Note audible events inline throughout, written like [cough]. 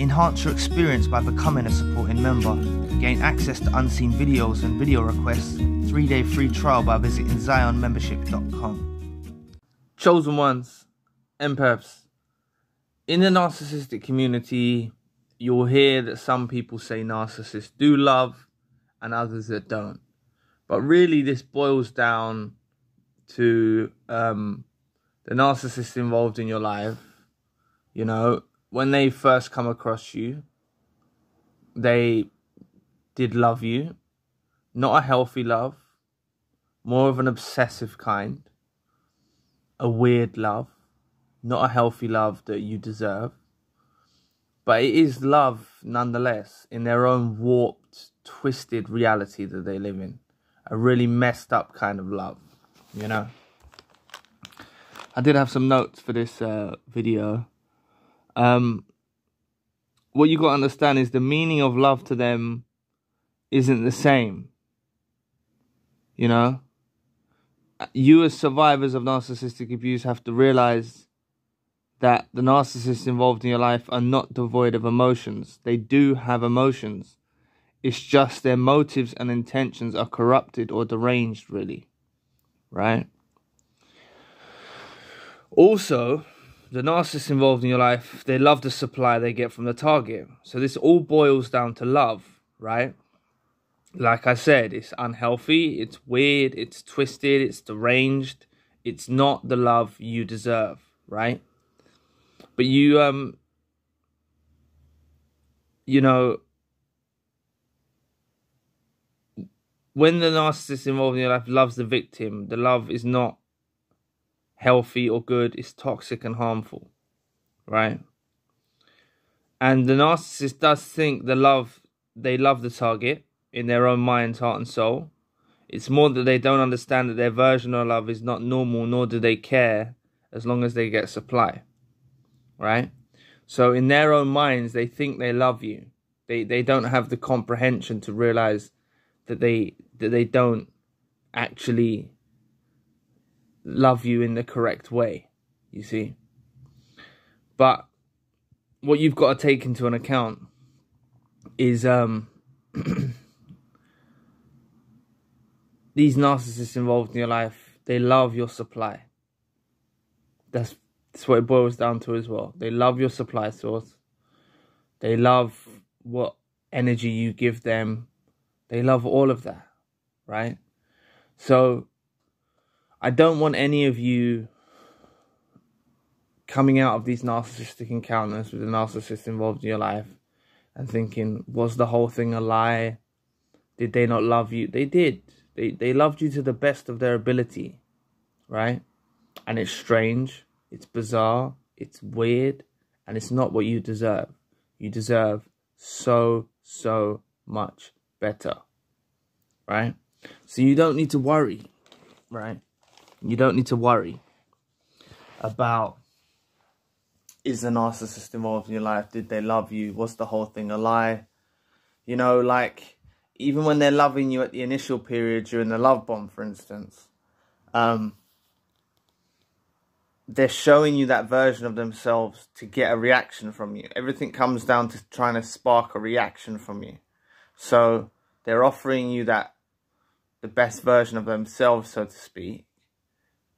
Enhance your experience by becoming a supporting member. Gain access to unseen videos and video requests. Three day free trial by visiting zionmembership.com. Chosen ones, empaths. In the narcissistic community, you'll hear that some people say narcissists do love and others that don't. But really, this boils down to um, the narcissist involved in your life. You know, when they first come across you, they did love you, not a healthy love, more of an obsessive kind, a weird love, not a healthy love that you deserve. But it is love nonetheless in their own warped, twisted reality that they live in. A really messed up kind of love, you know? I did have some notes for this uh, video. Um, what you got to understand is the meaning of love to them isn't the same. You know, you as survivors of narcissistic abuse have to realize that the narcissists involved in your life are not devoid of emotions. They do have emotions. It's just their motives and intentions are corrupted or deranged, really. Right? Also, the narcissists involved in your life, they love the supply they get from the target. So this all boils down to love, right? Like I said, it's unhealthy, it's weird, it's twisted, it's deranged. It's not the love you deserve, right? But you um you know when the narcissist involved in your life loves the victim, the love is not healthy or good, it's toxic and harmful, right? And the narcissist does think the love, they love the target in their own mind, heart, and soul. It's more that they don't understand that their version of love is not normal, nor do they care as long as they get supply, right? So in their own minds, they think they love you. They they don't have the comprehension to realize that they that they don't actually love you in the correct way, you see. But what you've got to take into an account is um [clears throat] these narcissists involved in your life, they love your supply. That's that's what it boils down to as well. They love your supply source. They love what energy you give them. They love all of that, right? So I don't want any of you coming out of these narcissistic encounters with a narcissist involved in your life and thinking, was the whole thing a lie? Did they not love you? They did. They they loved you to the best of their ability, right? And it's strange, it's bizarre, it's weird, and it's not what you deserve. You deserve so so much better. Right? So you don't need to worry, right? You don't need to worry about is the narcissist involved in your life? Did they love you? Was the whole thing a lie? You know, like even when they're loving you at the initial period during the love bomb, for instance, um, they're showing you that version of themselves to get a reaction from you. Everything comes down to trying to spark a reaction from you. So they're offering you that the best version of themselves, so to speak,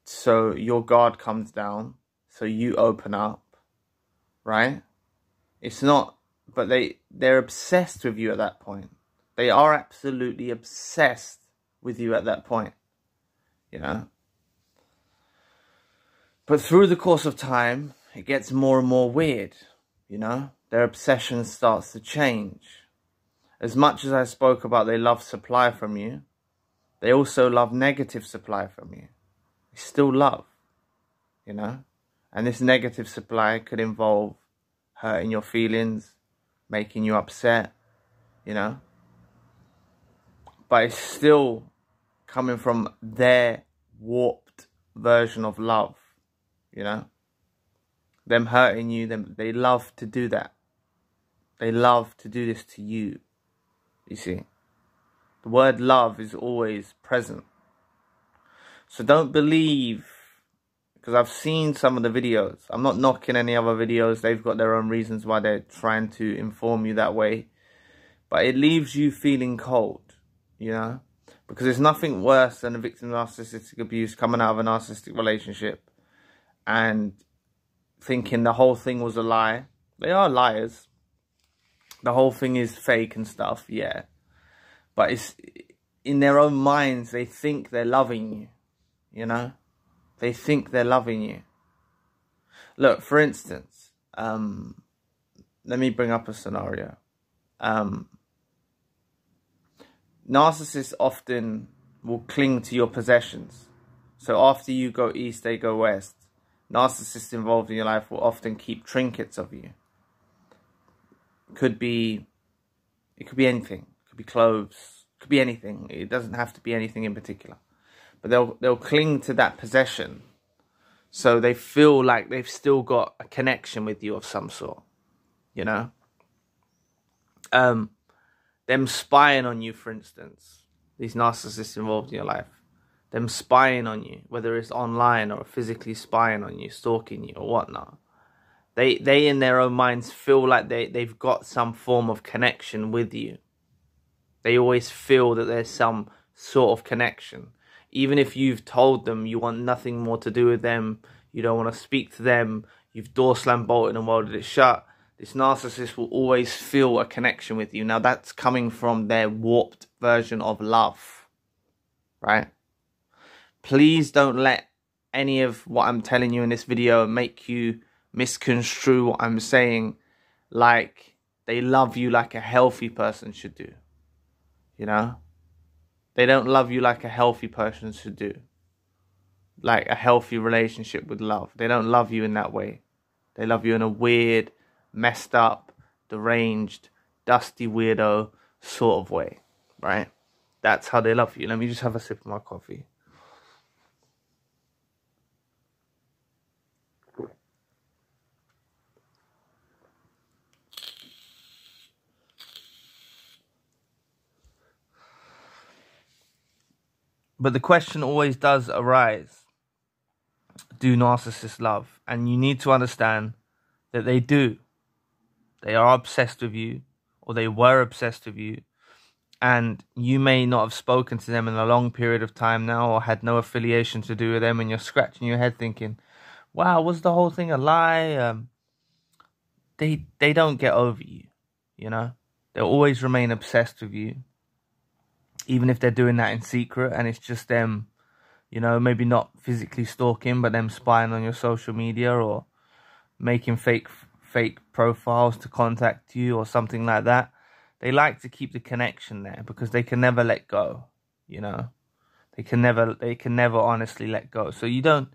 so your guard comes down, so you open up, right? It's not, but they, they're obsessed with you at that point. They are absolutely obsessed with you at that point, you know? But through the course of time, it gets more and more weird, you know? Their obsession starts to change. As much as I spoke about they love supply from you, they also love negative supply from you. It's still love, you know? And this negative supply could involve hurting your feelings, making you upset, you know? But it's still coming from their warped version of love, you know? Them hurting you, them they love to do that. They love to do this to you. You see? The word love is always present. So don't believe because I've seen some of the videos. I'm not knocking any other videos. They've got their own reasons why they're trying to inform you that way. But it leaves you feeling cold, you know? Because there's nothing worse than a victim of narcissistic abuse coming out of a narcissistic relationship and thinking the whole thing was a lie. They are liars. The whole thing is fake and stuff, yeah. But it's in their own minds, they think they're loving you, you know? They think they're loving you. Look, for instance, um, let me bring up a scenario. Um, narcissists often will cling to your possessions. So after you go east, they go west. Narcissists involved in your life will often keep trinkets of you. Could be, it could be anything. It could be clothes. It could be anything. It doesn't have to be anything in particular but they'll they'll cling to that possession. So they feel like they've still got a connection with you of some sort you know? Um them spying on you for instance these narcissists involved in your life them spying on you whether it's online or physically spying on you stalking you or whatnot they they in their own minds feel like they they've got some form of connection with you. They always feel that there's some sort of connection even if you've told them you want nothing more to do with them, you don't want to speak to them, you've door slammed bolted and welded it shut, this narcissist will always feel a connection with you. Now that's coming from their warped version of love, right? Please don't let any of what I'm telling you in this video make you misconstrue what I'm saying like they love you like a healthy person should do. You know? They don't love you like a healthy person should do. Like a healthy relationship with love. They don't love you in that way. They love you in a weird, messed up, deranged, dusty weirdo sort of way, right? That's how they love you. Let me just have a sip of my coffee. But the question always does arise do narcissists love? And you need to understand that they do. They are obsessed with you, or they were obsessed with you. And you may not have spoken to them in a long period of time now, or had no affiliation to do with them, and you're scratching your head thinking, wow, was the whole thing a lie? Um, they they don't get over you, you know. They'll always remain obsessed with you even if they're doing that in secret and it's just them, you know, maybe not physically stalking, but them spying on your social media or making fake fake profiles to contact you or something like that. They like to keep the connection there because they can never let go, you know. They can never they can never honestly let go. So you don't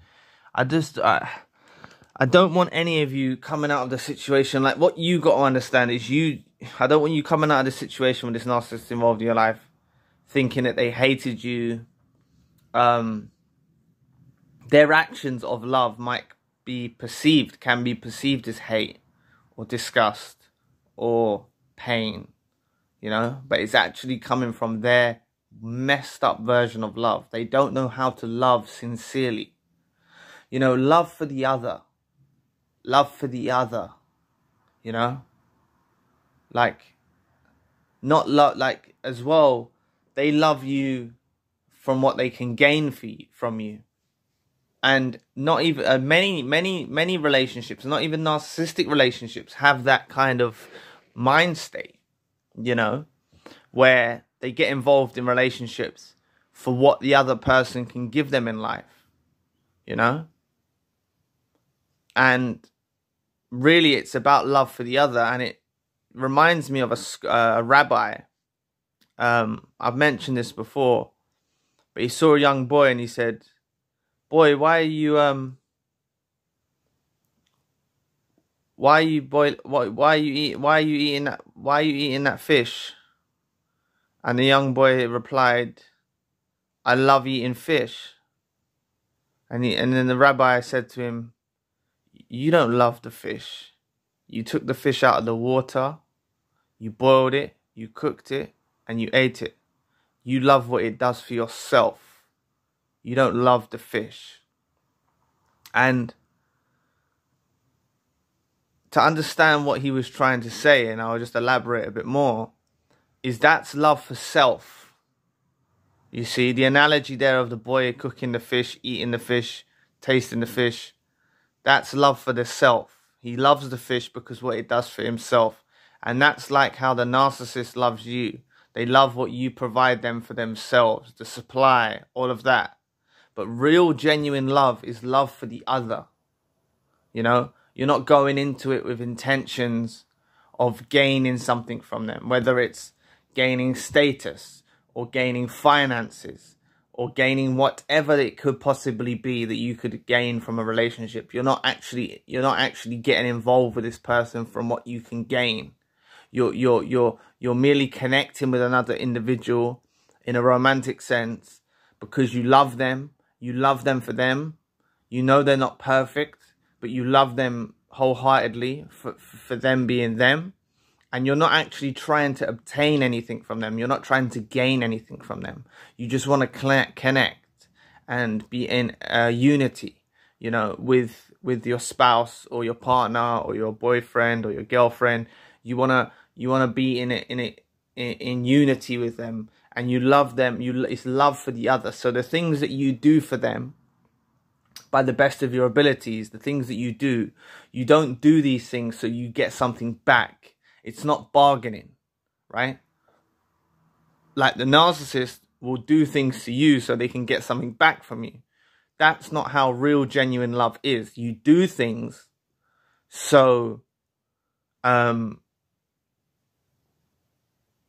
I just I I don't want any of you coming out of the situation like what you got to understand is you I don't want you coming out of the situation with this narcissist involved in your life thinking that they hated you. Um, their actions of love might be perceived, can be perceived as hate or disgust or pain, you know, but it's actually coming from their messed up version of love. They don't know how to love sincerely. You know, love for the other. Love for the other. You know? Like, not love, like, as well, they love you from what they can gain for you, from you. And not even uh, many, many, many relationships, not even narcissistic relationships, have that kind of mind state, you know, where they get involved in relationships for what the other person can give them in life, you know? And really, it's about love for the other. And it reminds me of a, uh, a rabbi um, I've mentioned this before, but he saw a young boy and he said, "Boy, why are you um, why are you boil? Why, why are you eat? Why are you eating that? Why are you eating that fish?" And the young boy replied, "I love eating fish." And he, and then the rabbi said to him, "You don't love the fish. You took the fish out of the water, you boiled it, you cooked it, and you ate it, you love what it does for yourself. You don't love the fish. And to understand what he was trying to say, and I'll just elaborate a bit more, is that's love for self. You see, the analogy there of the boy cooking the fish, eating the fish, tasting the fish, that's love for the self. He loves the fish because what it does for himself. And that's like how the narcissist loves you. They love what you provide them for themselves, the supply, all of that. But real, genuine love is love for the other. You know, you're not going into it with intentions of gaining something from them, whether it's gaining status or gaining finances or gaining whatever it could possibly be that you could gain from a relationship. You're not actually you're not actually getting involved with this person from what you can gain. You're you're you're you're merely connecting with another individual in a romantic sense because you love them, you love them for them. You know they're not perfect, but you love them wholeheartedly for for them being them and you're not actually trying to obtain anything from them. You're not trying to gain anything from them. You just want to connect and be in a unity, you know, with with your spouse or your partner or your boyfriend or your girlfriend. You wanna you wanna be in it in it in, in unity with them, and you love them. You it's love for the other. So the things that you do for them by the best of your abilities, the things that you do, you don't do these things so you get something back it's not bargaining, right? Like the narcissist will do things to you so they can get something back from you. That's not how real, genuine love is. You do things so um,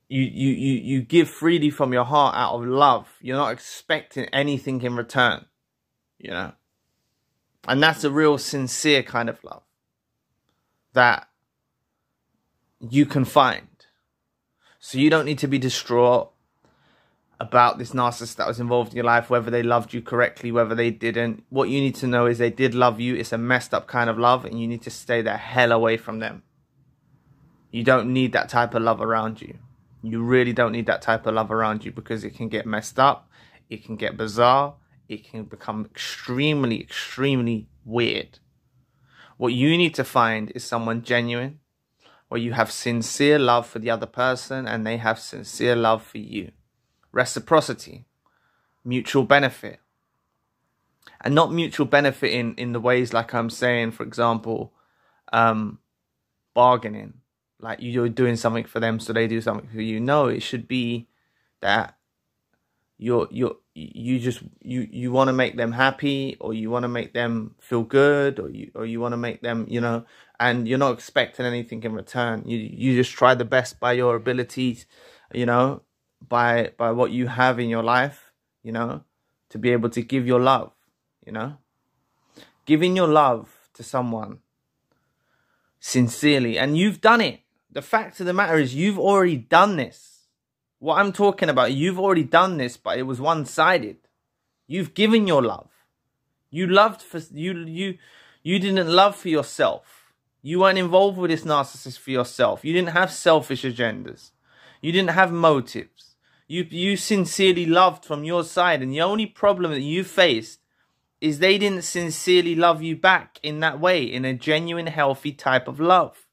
you, you, you, you give freely from your heart out of love. You're not expecting anything in return, you know? And that's a real sincere kind of love that you can find. So you don't need to be distraught about this narcissist that was involved in your life, whether they loved you correctly, whether they didn't. What you need to know is they did love you. It's a messed up kind of love, and you need to stay the hell away from them. You don't need that type of love around you. You really don't need that type of love around you because it can get messed up, it can get bizarre, it can become extremely, extremely weird. What you need to find is someone genuine, where you have sincere love for the other person and they have sincere love for you. Reciprocity, mutual benefit. And not mutual benefit in, in the ways like I'm saying, for example, um, bargaining. Like you're doing something for them so they do something for you. No, it should be that you're you're you just you you want to make them happy or you want to make them feel good or you or you want to make them you know and you're not expecting anything in return. You you just try the best by your abilities you know by by what you have in your life you know to be able to give your love you know. Giving your love to someone sincerely and you've done it the fact of the matter is you've already done this what I'm talking about, you've already done this, but it was one-sided. You've given your love. You loved for you you you didn't love for yourself. You weren't involved with this narcissist for yourself. You didn't have selfish agendas. You didn't have motives. You you sincerely loved from your side, and the only problem that you faced is they didn't sincerely love you back in that way, in a genuine, healthy type of love.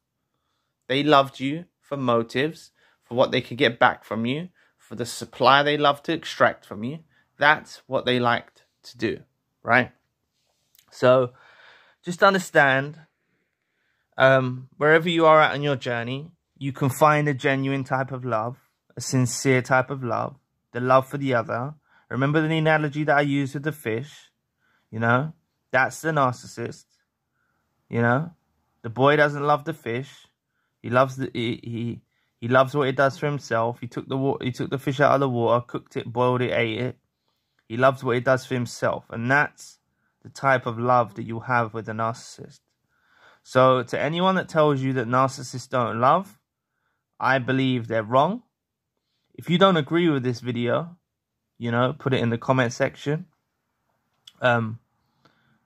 They loved you for motives for what they could get back from you, for the supply they love to extract from you. That's what they liked to do, right? So just understand um, wherever you are at on your journey, you can find a genuine type of love, a sincere type of love, the love for the other. Remember the analogy that I used with the fish, you know? That's the narcissist, you know? The boy doesn't love the fish. He loves the, he, he he loves what it does for himself. He took the water, he took the fish out of the water, cooked it, boiled it, ate it. He loves what it does for himself, and that's the type of love that you'll have with a narcissist. So, to anyone that tells you that narcissists don't love, I believe they're wrong. If you don't agree with this video, you know, put it in the comment section. Um,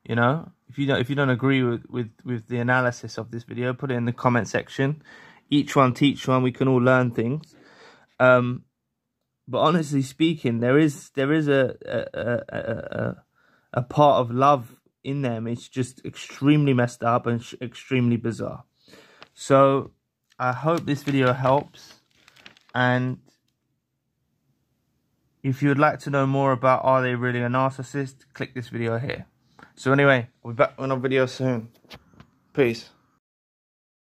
you know, if you don't if you don't agree with with with the analysis of this video, put it in the comment section. Each one teach one. We can all learn things. Um, but honestly speaking, there is there is a a a, a, a part of love in them. It's just extremely messed up and extremely bizarre. So I hope this video helps. And if you would like to know more about Are They Really a Narcissist, click this video here. So anyway, we'll be back on a video soon. Peace.